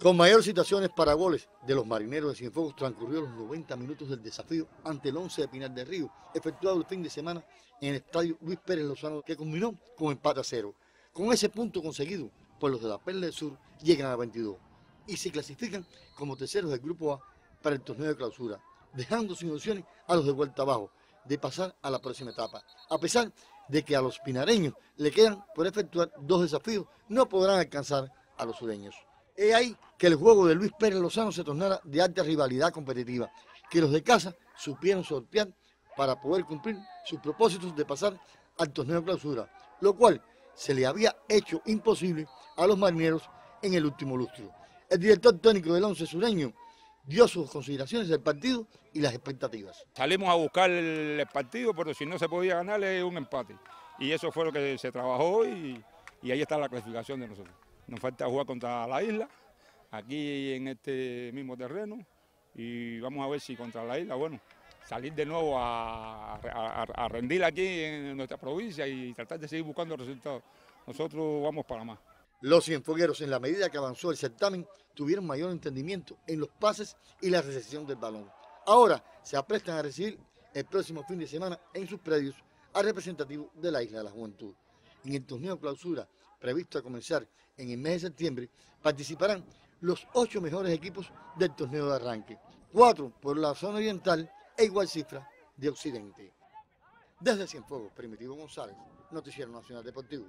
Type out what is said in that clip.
Con mayor situaciones para goles de los marineros de Cienfuegos transcurrió los 90 minutos del desafío ante el 11 de Pinar del Río, efectuado el fin de semana en el estadio Luis Pérez Lozano, que culminó con empate a cero. Con ese punto conseguido, pues los de la Perla del Sur llegan a 22 y se clasifican como terceros del Grupo A para el torneo de clausura, dejando sin opciones a los de vuelta abajo de pasar a la próxima etapa. A pesar de que a los pinareños le quedan por efectuar dos desafíos, no podrán alcanzar a los sureños. Es ahí que el juego de Luis Pérez Lozano se tornara de alta rivalidad competitiva, que los de casa supieron sortear para poder cumplir sus propósitos de pasar al torneo de clausura, lo cual se le había hecho imposible a los marineros en el último lustro. El director técnico del once sureño dio sus consideraciones del partido y las expectativas. Salimos a buscar el partido, pero si no se podía ganar es un empate. Y eso fue lo que se trabajó y ahí está la clasificación de nosotros. Nos falta jugar contra la isla, aquí en este mismo terreno, y vamos a ver si contra la isla, bueno, salir de nuevo a, rendir aquí en nuestra provincia y tratar de seguir buscando resultados. Nosotros vamos para más. Los cienfuegueros, en la medida que avanzó el certamen, tuvieron mayor entendimiento en los pases y la recepción del balón. Ahora se aprestan a recibir el próximo fin de semana en sus predios al representativo de la Isla de la Juventud. En el torneo de clausura previsto a comenzar en el mes de septiembre, participarán los ocho mejores equipos del torneo de arranque, cuatro por la zona oriental e igual cifra de occidente. Desde Cienfuegos, Primitivo González, Noticiero Nacional Deportivo.